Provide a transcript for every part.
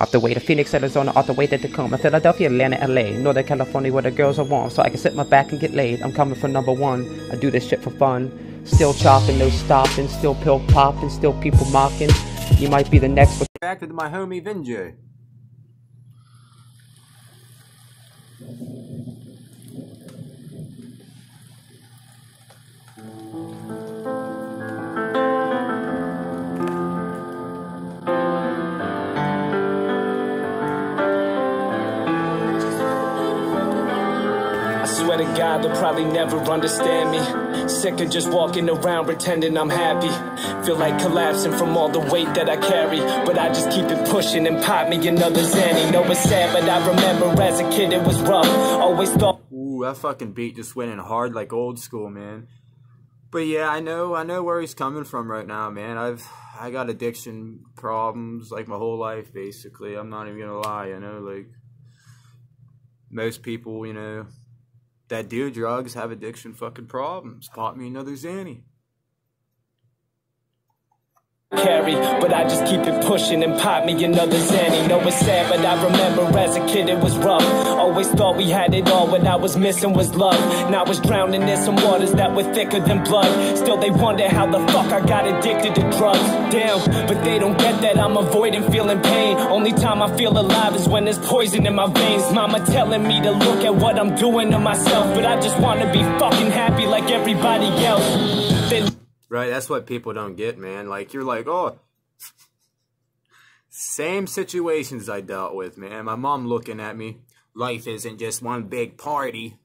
Off the way to Phoenix, Arizona, off the way to Tacoma, Philadelphia, Atlanta, LA, Northern California, where the girls are warm, so I can sit my back and get laid. I'm coming for number one. I do this shit for fun. Still chopping, no stopping, still pill popping, still people mocking. You might be the next. one. Back to my homie Vin Jay. Swear to God, they'll probably never understand me. Sick of just walking around pretending I'm happy. Feel like collapsing from all the weight that I carry. But I just keep it pushing and pop me another Zanny. Know it's sad, but I remember as a kid it was rough. Always thought. Ooh, that fucking beat just went in hard like old school, man. But yeah, I know, I know where he's coming from right now, man. I've, I got addiction problems like my whole life, basically. I'm not even gonna lie, you know, like most people, you know, that do drugs have addiction fucking problems. Pop me another Zanny carry, but I just keep it pushing and pop me another Zanny. Know it's sad, but I remember as a kid it was rough. Always thought we had it all, what I was missing was love. Now I was drowning in some waters that were thicker than blood. Still they wonder how the fuck I got addicted to drugs. Damn, but they don't get that I'm avoiding feeling pain. Only time I feel alive is when there's poison in my veins. Mama telling me to look at what I'm doing to myself, but I just wanna be fucking happy like everybody else. They Right, that's what people don't get, man. Like, you're like, oh, same situations I dealt with, man. My mom looking at me, life isn't just one big party.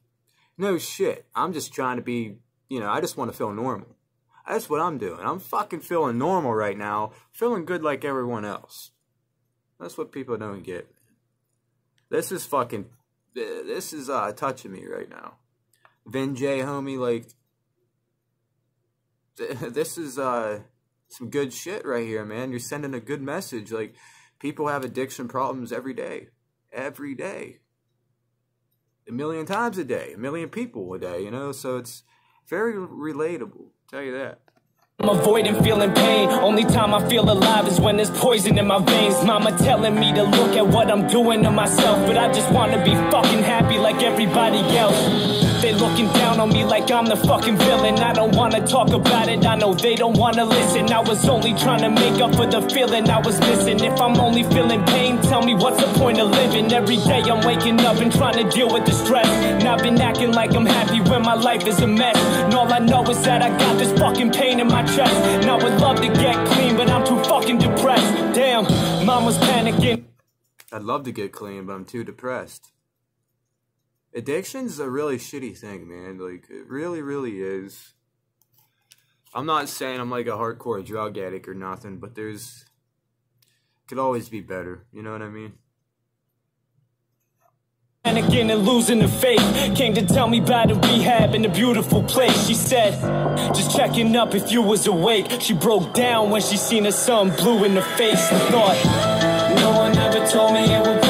No shit. I'm just trying to be, you know, I just want to feel normal. That's what I'm doing. I'm fucking feeling normal right now, feeling good like everyone else. That's what people don't get. This is fucking, this is uh, touching me right now. Vin Jay, homie, like, this is uh some good shit right here, man. You're sending a good message. Like people have addiction problems every day. Every day. A million times a day. A million people a day, you know? So it's very relatable. Tell you that. I'm avoiding feeling pain. Only time I feel alive is when there's poison in my veins. Mama telling me to look at what I'm doing to myself. But I just wanna be fucking happy like everybody else. Looking down on me like I'm the fucking villain. I don't wanna talk about it, I know they don't wanna listen. I was only trying to make up for the feeling I was missing. If I'm only feeling pain, tell me what's the point of living? Every day I'm waking up and trying to deal with the stress. And I've been acting like I'm happy when my life is a mess. And all I know is that I got this fucking pain in my chest. And I would love to get clean, but I'm too fucking depressed. Damn, mom was panicking. I'd love to get clean, but I'm too depressed addiction's a really shitty thing, man. Like it really, really is. I'm not saying I'm like a hardcore drug addict or nothing, but there's could always be better. You know what I mean? Panicking and losing the faith Came to tell me about a rehab in a beautiful place She said, just checking up if you was awake She broke down when she seen her son blue in the face And thought, no one ever told me it would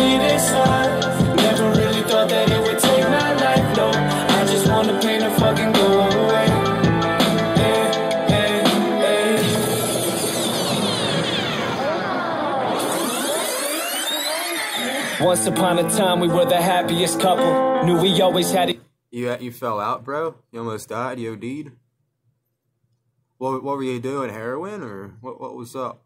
Once upon a time we were the happiest couple Knew we always had it You, you fell out, bro? You almost died? You OD'd? What, what were you doing? Heroin? Or what, what was up?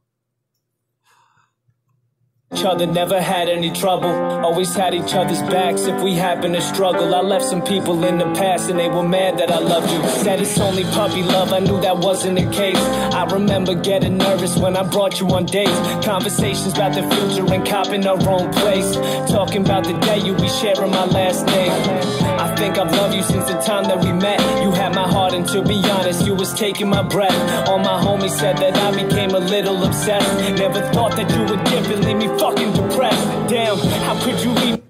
Each other, never had any trouble. Always had each other's backs if we happen to struggle. I left some people in the past and they were mad that I loved you. Said it's only puppy love, I knew that wasn't the case. I remember getting nervous when I brought you on dates. Conversations about the future and copping our own place. Talking about the day you be sharing my last name. I think I've loved you since the time that we met. You had my heart, and to be honest, you was taking my breath. All my homies said that I became a little obsessed. Never thought that you would dip and leave me fucking depressed. Damn, how could you leave?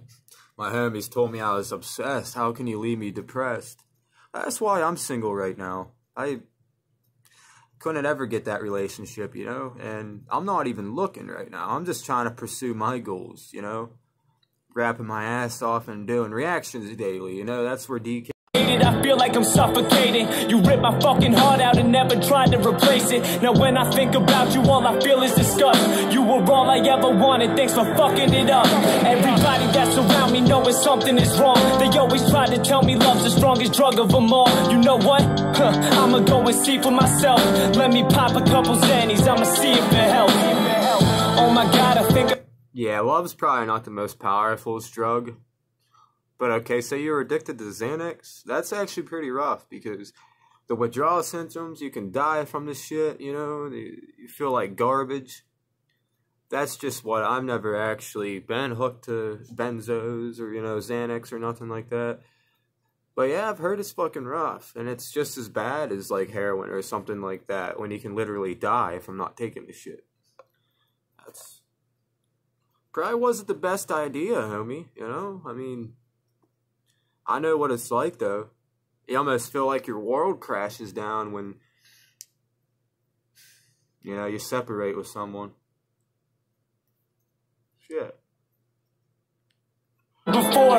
My homies told me I was obsessed. How can you leave me depressed? That's why I'm single right now. I couldn't ever get that relationship, you know? And I'm not even looking right now. I'm just trying to pursue my goals, you know? Rapping my ass off and doing reactions daily, you know? That's where DK faded. I feel like I'm suffocating. You ripped my fucking heart out and never tried to replace it. Now when I think about you, all I feel is disgust. You were all I ever wanted, thanks for fucking it up. Everybody that's around me knowing something is wrong. They always try to tell me love's the strongest drug of them all. You know what? Huh, I'ma go and see for myself. Let me pop a couple Xannies, I'ma see if it helps. Oh my god, I think. Yeah, love's probably not the most powerful drug. But okay, say you're addicted to Xanax. That's actually pretty rough because the withdrawal symptoms, you can die from this shit, you know, you feel like garbage. That's just what I've never actually been hooked to benzos or, you know, Xanax or nothing like that. But yeah, I've heard it's fucking rough. And it's just as bad as like heroin or something like that when you can literally die from not taking the shit. That's probably wasn't the best idea, homie, you know? I mean, I know what it's like though you almost feel like your world crashes down when you know you separate with someone. Shit. Before,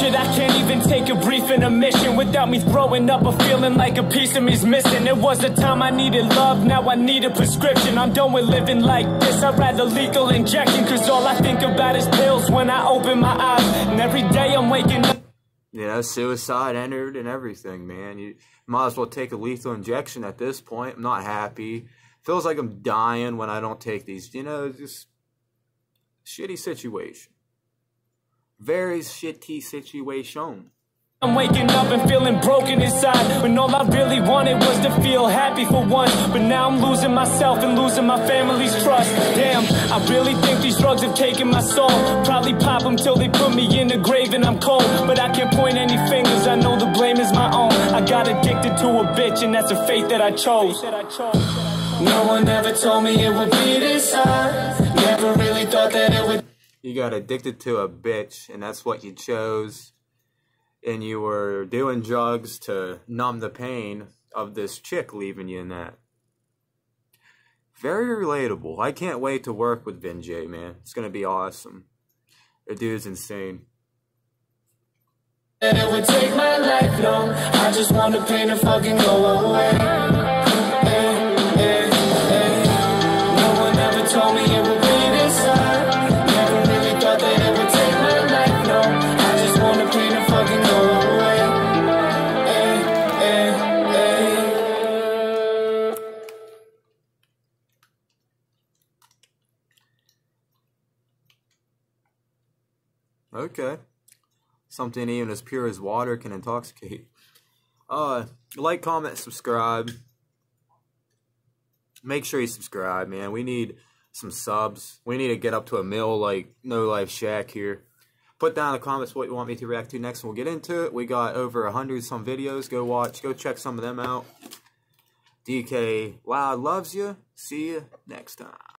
shit, I can't even take a brief intermission without me throwing up a feeling like a piece of me's missing. It was a time I needed love, now I need a prescription. I'm done with living like this, I'd rather lethal injection. Cause all I think about is pills when I open my eyes. And every day I'm waking up. You know, suicide entered and everything, man. You might as well take a lethal injection at this point. I'm not happy. Feels like I'm dying when I don't take these. You know, just shitty situation. Very shitty situation. I'm waking up and feeling broken inside. When all I really wanted was to feel happy for once. But now I'm losing myself and losing my family's trust. Damn, I really think these drugs have taken my soul. Probably pop them till they put me in the grave and I'm cold. But I can't point any fingers, I know the blame is my own. I got addicted to a bitch and that's a fate that I chose. No one ever told me it would be this hard. Never really thought that it would You got addicted to a bitch and that's what you chose and you were doing drugs to numb the pain of this chick leaving you in that. Very relatable. I can't wait to work with Vin Jay, man. It's gonna be awesome. The dude's insane. And it would take my life long. I just want fucking go away. Okay. Something even as pure as water can intoxicate. Uh, like, comment, subscribe. Make sure you subscribe, man. We need some subs. We need to get up to a mill like NoLifeShaq here. Put down in the comments what you want me to react to next, and we'll get into it. We got over a hundred some videos. Go watch. Go check some of them out. DK Loud loves you. See you next time.